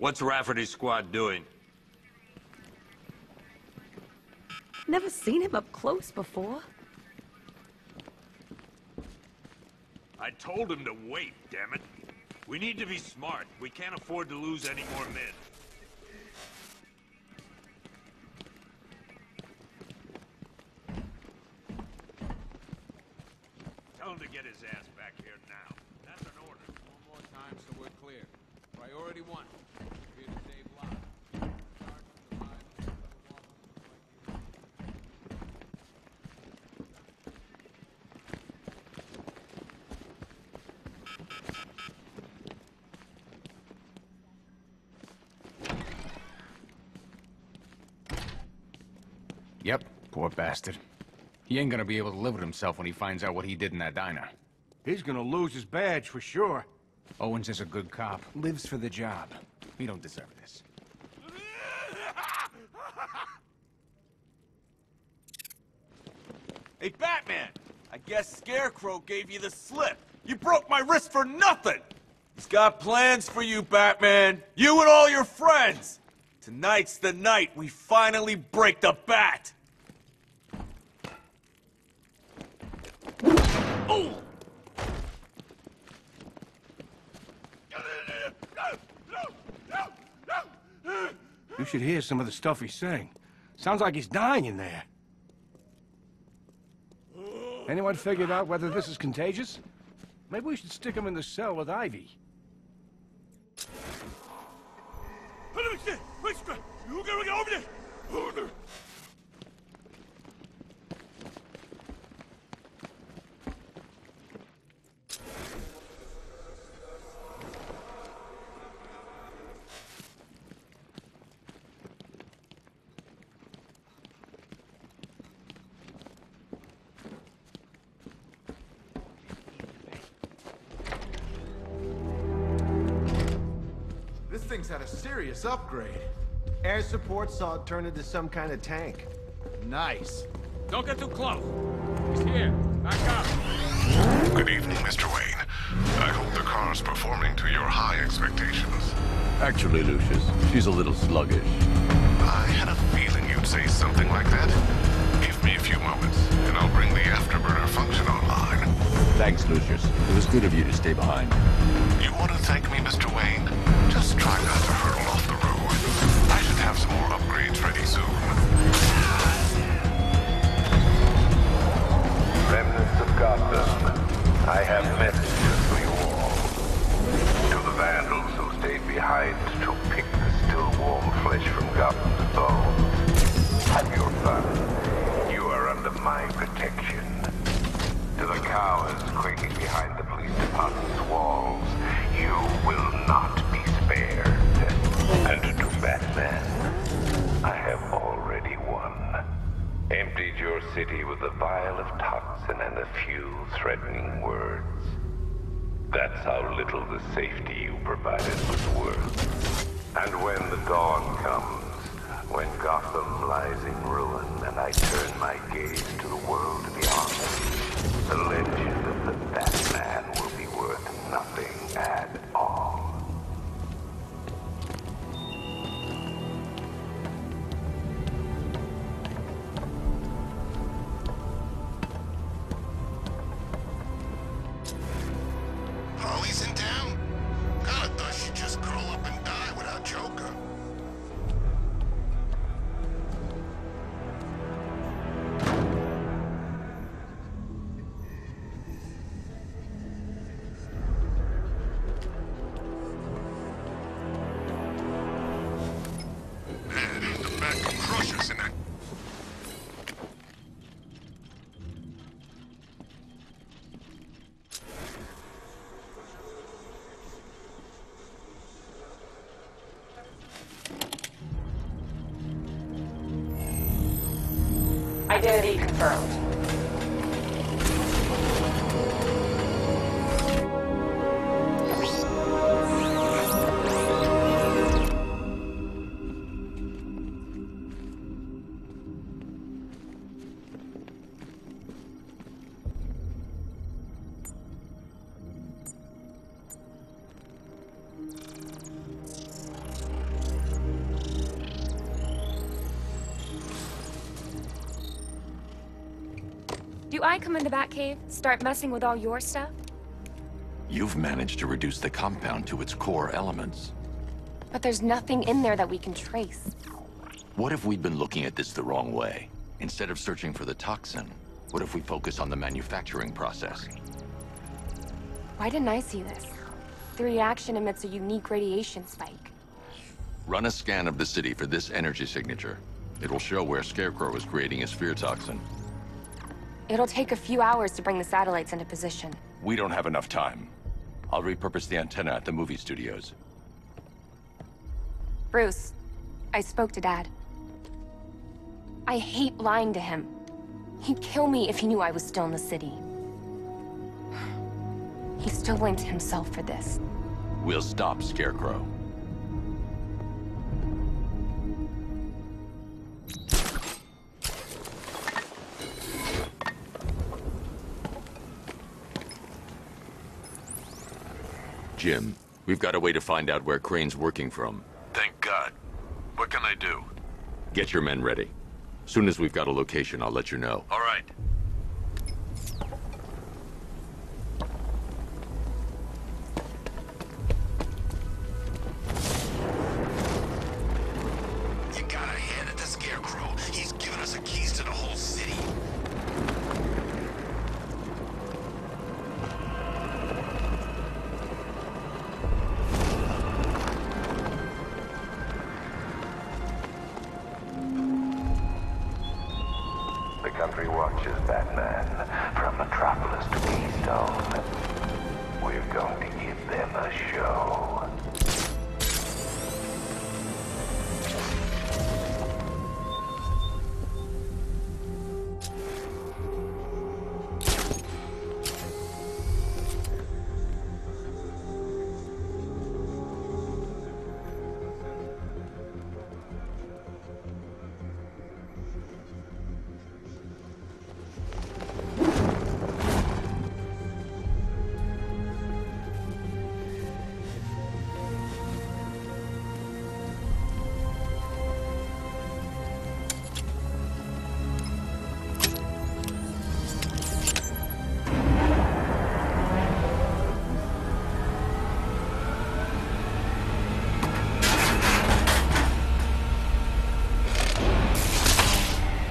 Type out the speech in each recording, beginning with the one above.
What's Rafferty's squad doing? Never seen him up close before. I told him to wait, damn it. We need to be smart. We can't afford to lose any more men. Tell him to get his ass back here now. That's an order. One more time so we're clear. Priority one. Here to save lives. Sergeant, the lives of fellow officers like you. Yep, poor bastard. He ain't gonna be able to live with himself when he finds out what he did in that diner. He's gonna lose his badge for sure. Owens is a good cop, lives for the job. He don't deserve this. Hey, Batman! I guess Scarecrow gave you the slip. You broke my wrist for nothing! He's got plans for you, Batman. You and all your friends. Tonight's the night we finally break the bat. Oh! You should hear some of the stuff he's saying. Sounds like he's dying in there. Anyone figured out whether this is contagious? Maybe we should stick him in the cell with Ivy. This thing's had a serious upgrade. Air support saw it turn into some kind of tank. Nice. Don't get too close. He's here. Back up. Good evening, Mr. Wayne. I hope the car's performing to your high expectations. Actually, Lucius, she's a little sluggish. I had a feeling you'd say something like that. Give me a few moments, and I'll bring the afterburner function online. Thanks, Lucius. It was good of you to stay behind. You want to thank me, Mr. Wayne? Just try not to hurtle off the road. I should have some more upgrades ready soon. Remnants of Gotham, the safety Identity confirmed. Do I come in the Batcave, start messing with all your stuff? You've managed to reduce the compound to its core elements. But there's nothing in there that we can trace. What if we'd been looking at this the wrong way? Instead of searching for the toxin, what if we focus on the manufacturing process? Why didn't I see this? The reaction emits a unique radiation spike. Run a scan of the city for this energy signature. It'll show where Scarecrow is creating his fear toxin. It'll take a few hours to bring the satellites into position. We don't have enough time. I'll repurpose the antenna at the movie studios. Bruce, I spoke to Dad. I hate lying to him. He'd kill me if he knew I was still in the city. He still blames himself for this. We'll stop Scarecrow. Jim, we've got a way to find out where Crane's working from. Thank God. What can I do? Get your men ready. Soon as we've got a location, I'll let you know. All Country watches Batman from Metropolis to Keystone. We're going to give them a show.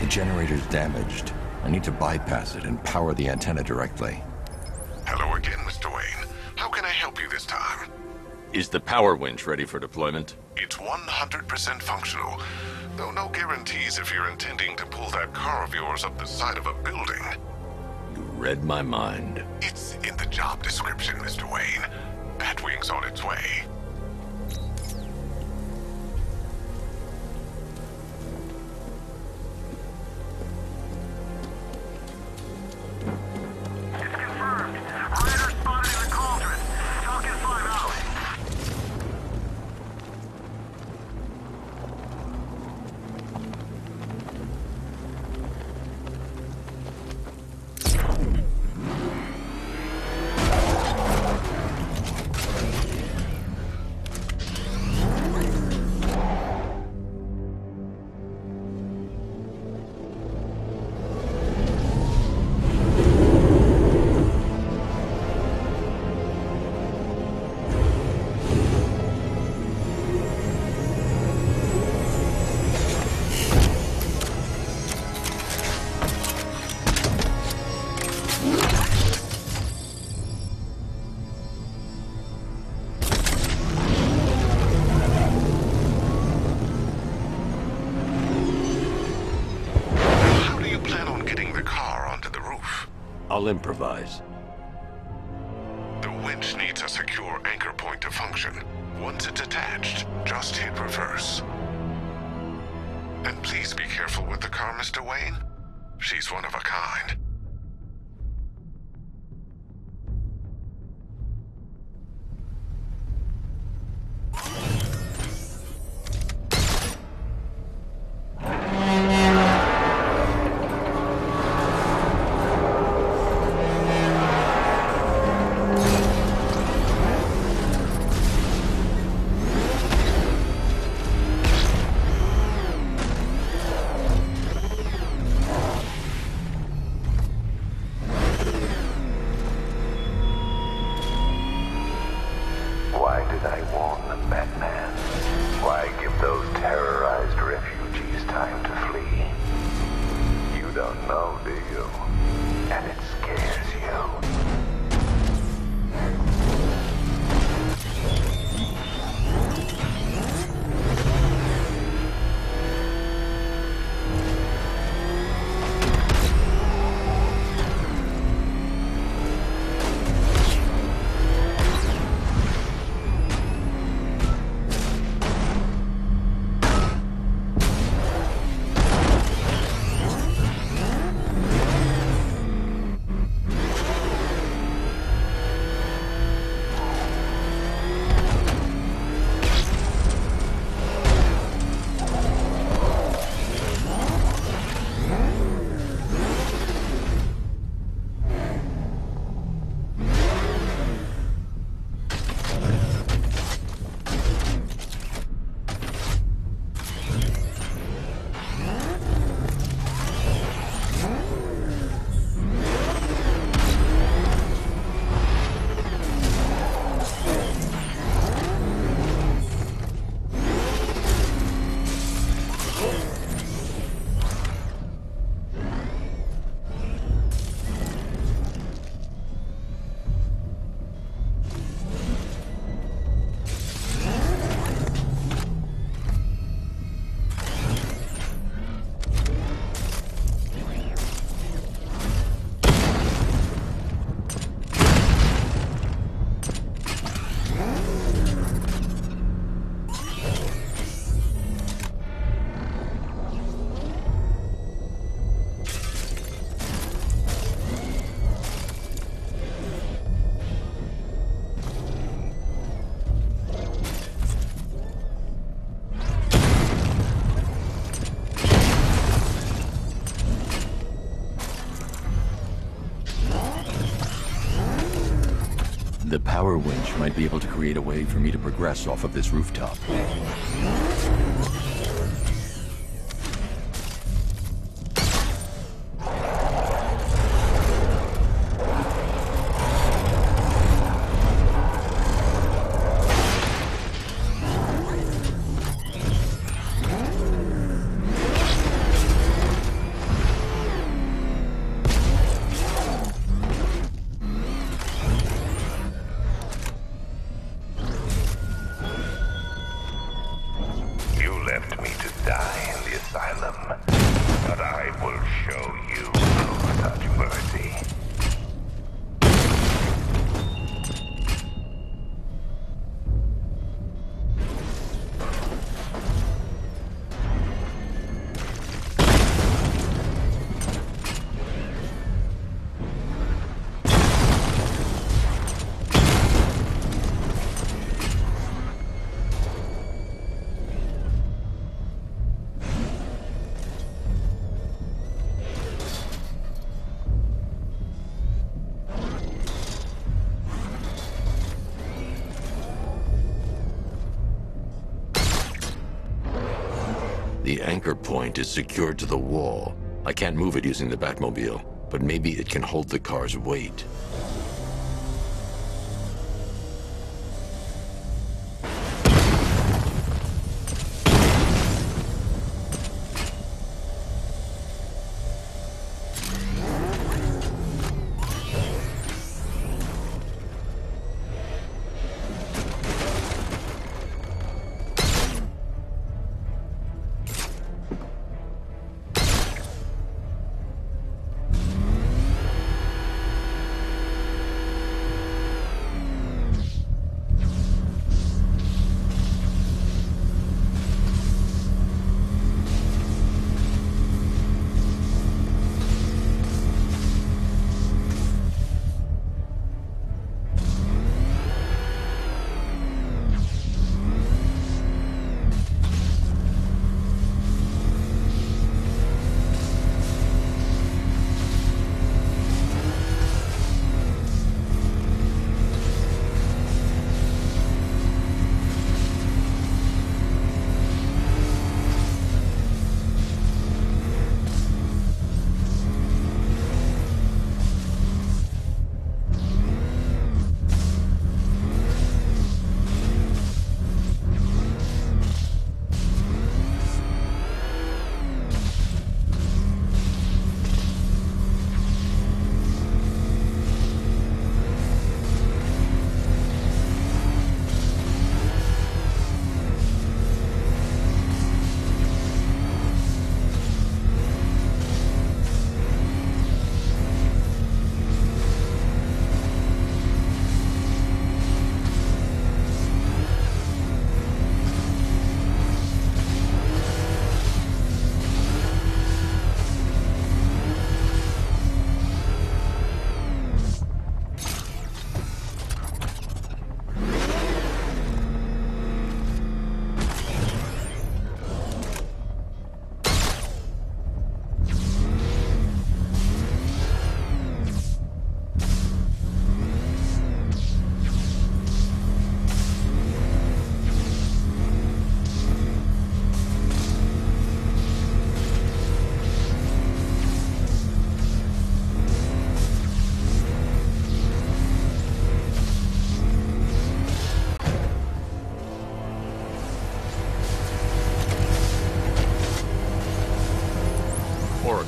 Generator's damaged. I need to bypass it and power the antenna directly. Hello again, Mr. Wayne. How can I help you this time? Is the power winch ready for deployment? It's 100% functional, though no guarantees if you're intending to pull that car of yours up the side of a building. You read my mind. It's in the job description, Mr. Wayne. Batwing's on its way. I'll improvise. Power winch might be able to create a way for me to progress off of this rooftop. The anchor point is secured to the wall. I can't move it using the Batmobile, but maybe it can hold the car's weight.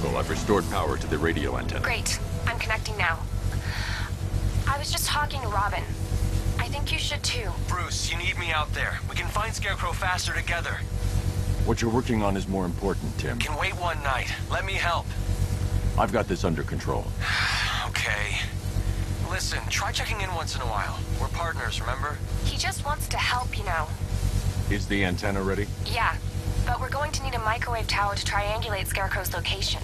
I've restored power to the radio antenna. Great. I'm connecting now. I was just talking to Robin. I think you should too. Bruce, you need me out there. We can find Scarecrow faster together. What you're working on is more important, Tim. Can wait one night. Let me help. I've got this under control. okay. Listen, try checking in once in a while. We're partners, remember? He just wants to help, you know. Is the antenna ready? Yeah, but we're going to need a microwave tower to triangulate Scarecrow's location.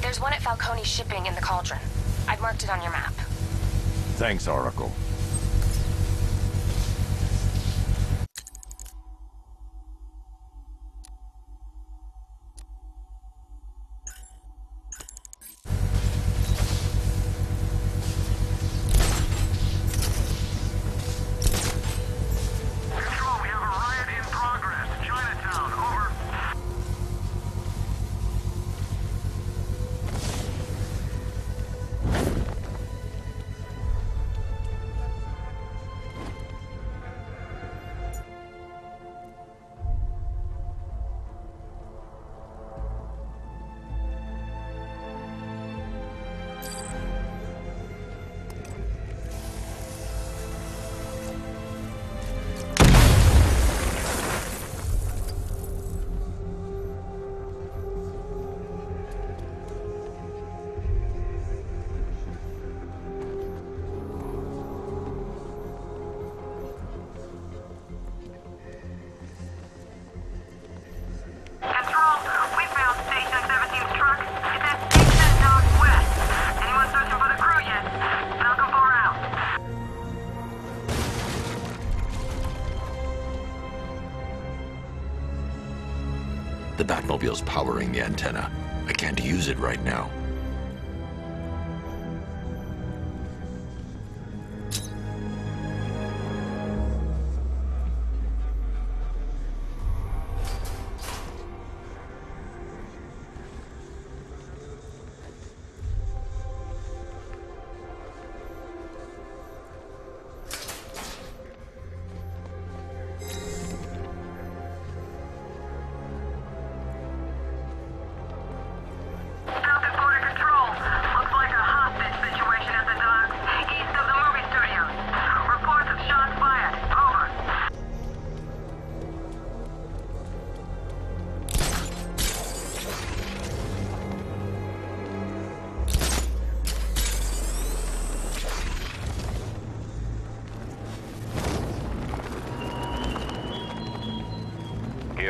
There's one at Falcone Shipping in the Cauldron. I've marked it on your map. Thanks, Oracle. The Batmobile's powering the antenna. I can't use it right now.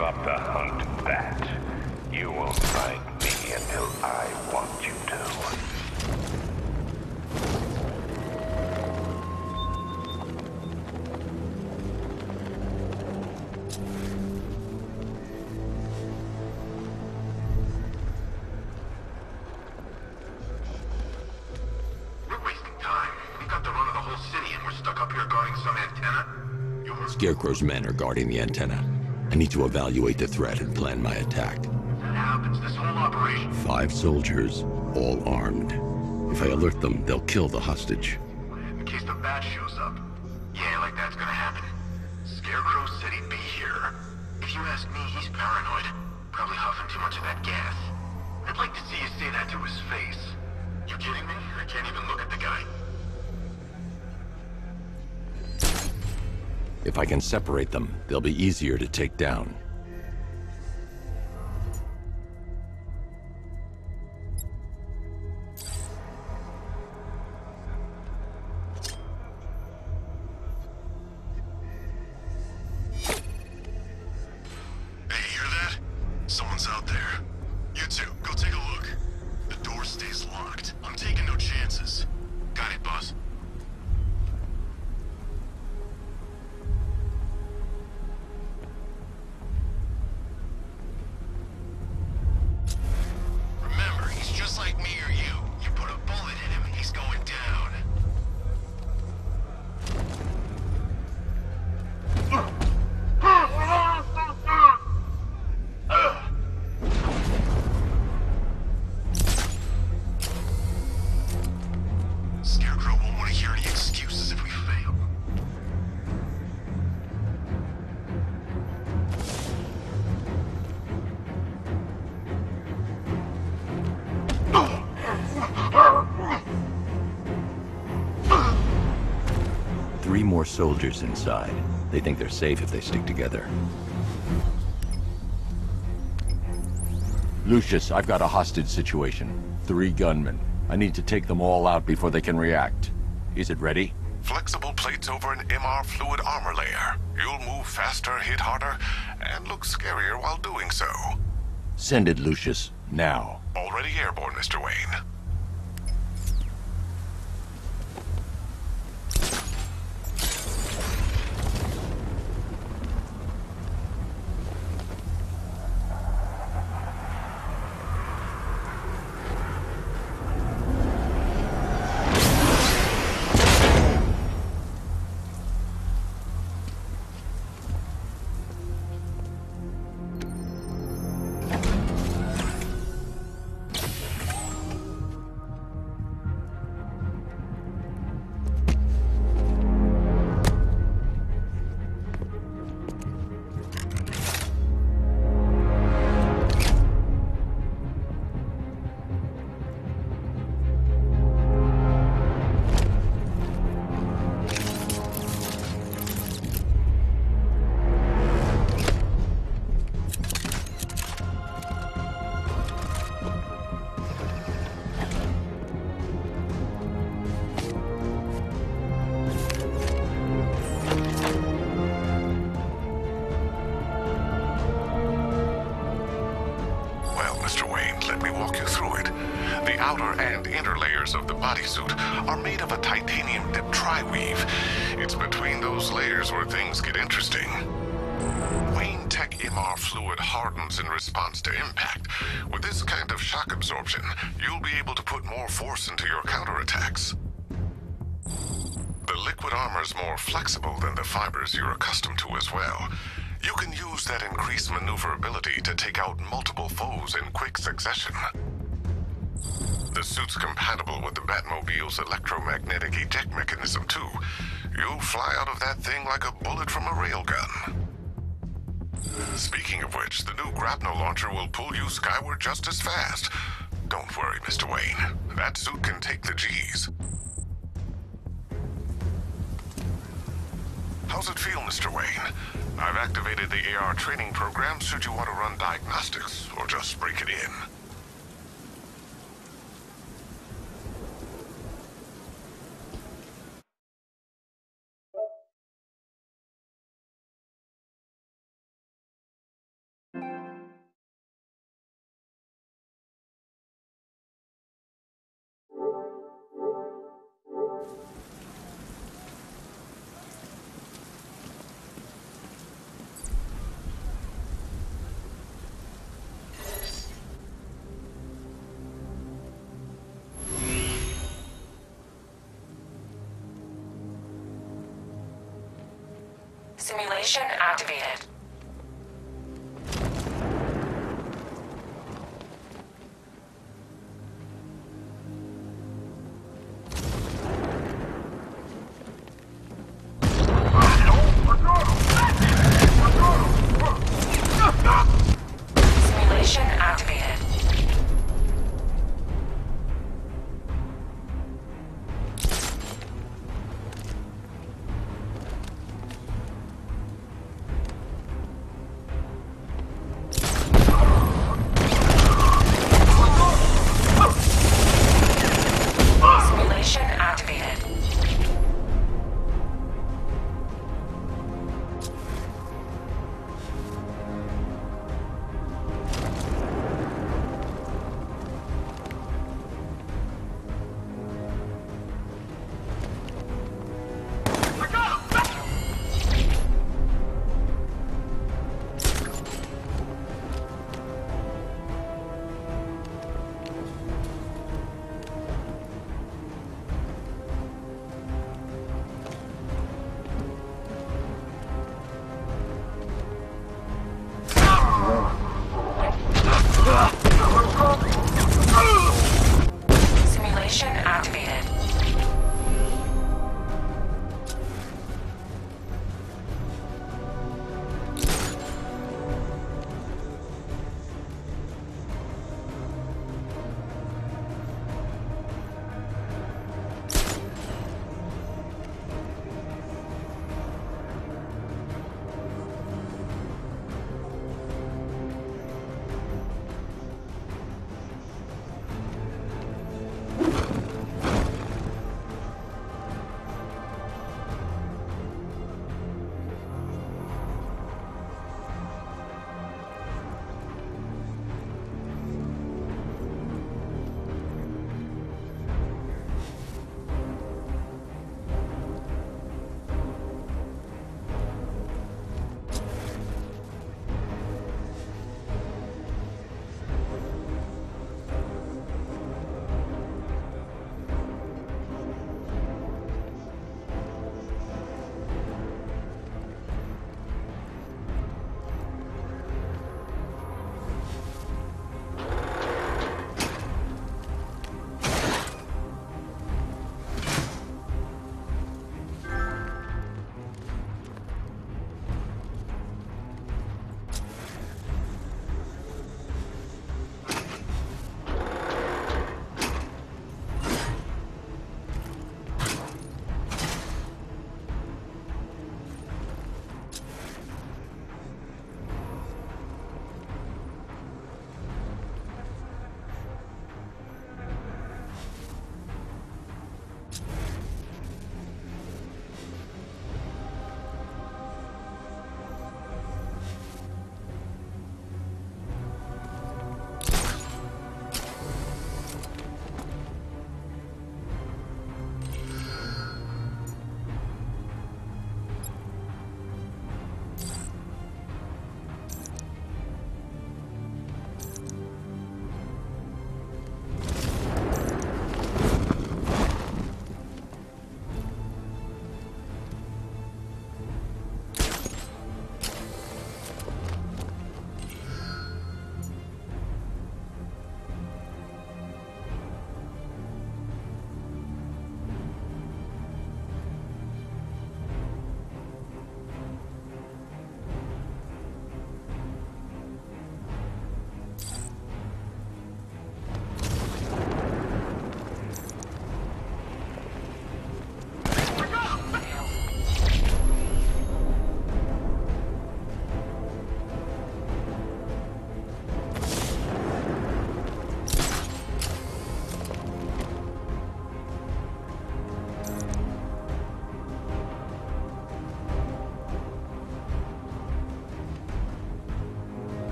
Give up the hunt, Bat. You won't find me until I want you to. We're wasting time. We've got the run of the whole city and we're stuck up here guarding some antenna. You were... Scarecrow's men are guarding the antenna. I need to evaluate the threat and plan my attack. That happens, this whole operation. Five soldiers, all armed. If I alert them, they'll kill the hostage. If I can separate them, they'll be easier to take down. Soldiers inside. They think they're safe if they stick together. Lucius, I've got a hostage situation. Three gunmen. I need to take them all out before they can react. Is it ready? Flexible plates over an MR fluid armor layer. You'll move faster, hit harder, and look scarier while doing so. Send it, Lucius. Now. Already airborne, Mr. Wayne. Wayne, let me walk you through it. The outer and inner layers of the bodysuit are made of a titanium dip tri-weave. It's between those layers where things get interesting. Wayne Tech MR fluid hardens in response to impact. With this kind of shock absorption, you'll be able to put more force into your counterattacks. The liquid armor's more flexible than the fibers you're accustomed to as well. You can use that increased maneuverability to take out multiple foes in quick succession. The suit's compatible with the Batmobile's electromagnetic eject mechanism, too. You'll fly out of that thing like a bullet from a railgun. Speaking of which, the new grapnel launcher will pull you skyward just as fast. Don't worry, Mr. Wayne. That suit can take the G's. How's it feel, Mr. Wayne? I've activated the AR training program should you want to run diagnostics or just break it in. Simulation activated.